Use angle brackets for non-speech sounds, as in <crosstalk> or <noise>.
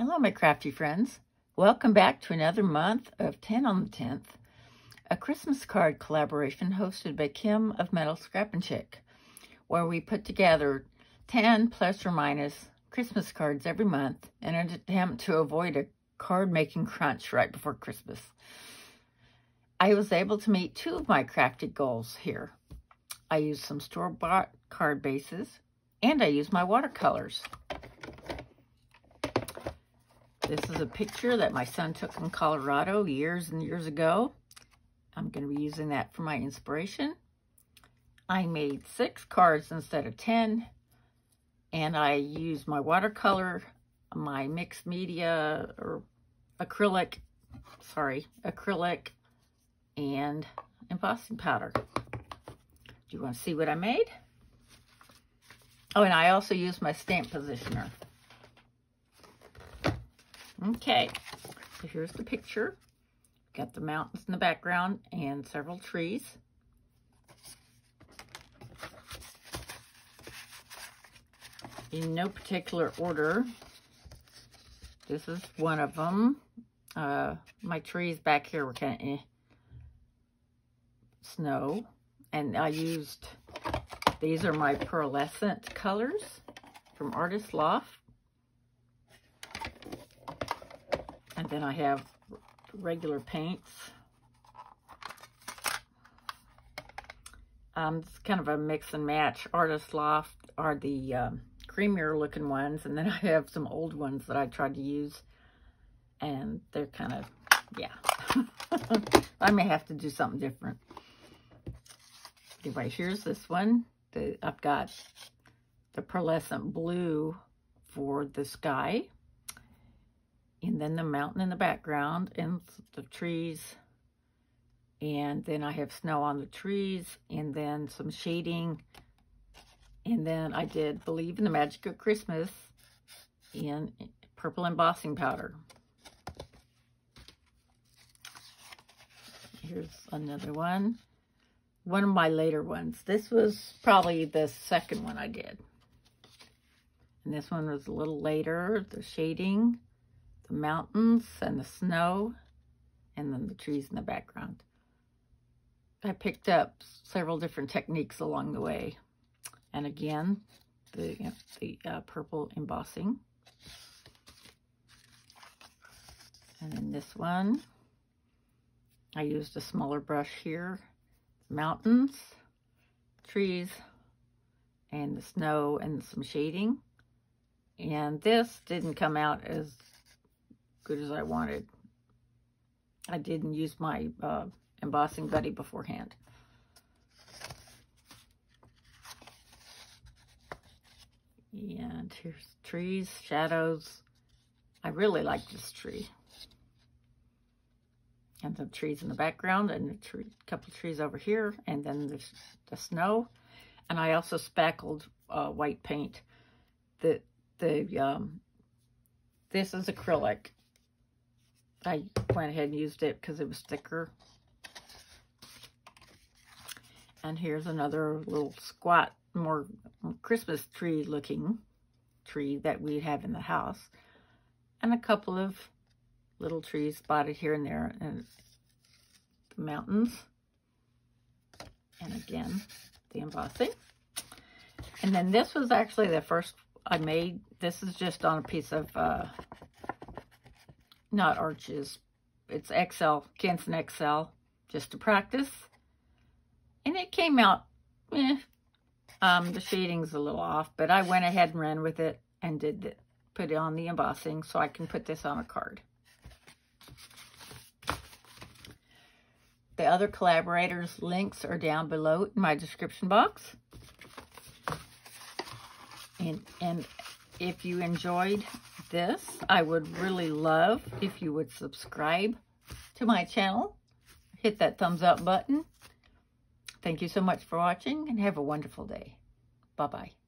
Hello, my crafty friends. Welcome back to another month of 10 on the 10th, a Christmas card collaboration hosted by Kim of MetalScrappinChick, where we put together 10 plus or minus Christmas cards every month in an attempt to avoid a card-making crunch right before Christmas. I was able to meet two of my crafty goals here. I used some store-bought card bases, and I used my watercolors. This is a picture that my son took in Colorado years and years ago. I'm going to be using that for my inspiration. I made six cards instead of 10. And I used my watercolor, my mixed media, or acrylic, sorry, acrylic, and embossing powder. Do you want to see what I made? Oh, and I also used my stamp positioner. Okay, so here's the picture. Got the mountains in the background and several trees. In no particular order. This is one of them. Uh, my trees back here were kind of eh. snow. And I used, these are my pearlescent colors from Artist Loft. And then I have regular paints. Um, it's kind of a mix and match. Artist Loft are the um, creamier looking ones. And then I have some old ones that I tried to use. And they're kind of, yeah. <laughs> I may have to do something different. Anyway, here's this one. The, I've got the pearlescent blue for the sky and then the mountain in the background and the trees and then I have snow on the trees and then some shading and then I did Believe in the Magic of Christmas in purple embossing powder. Here's another one. One of my later ones. This was probably the second one I did. And this one was a little later, the shading the mountains and the snow and then the trees in the background. I picked up several different techniques along the way. And again, the, the uh, purple embossing. And then this one, I used a smaller brush here. Mountains, trees, and the snow and some shading. And this didn't come out as good as I wanted. I didn't use my uh, embossing buddy beforehand. And here's trees, shadows. I really like this tree. And the trees in the background and a tree, couple trees over here. And then the, the snow. And I also spackled uh, white paint. The, the, um, this is acrylic. I went ahead and used it because it was thicker. And here's another little squat, more Christmas tree looking tree that we have in the house. And a couple of little trees spotted here and there. And the mountains. And again, the embossing. And then this was actually the first I made. This is just on a piece of uh, not arches. It's XL, Canson XL, just to practice. And it came out, eh, um, the shading's a little off, but I went ahead and ran with it and did the, put it on the embossing so I can put this on a card. The other collaborators' links are down below in my description box. And, and if you enjoyed this, I would really love if you would subscribe to my channel. Hit that thumbs up button. Thank you so much for watching and have a wonderful day. Bye-bye.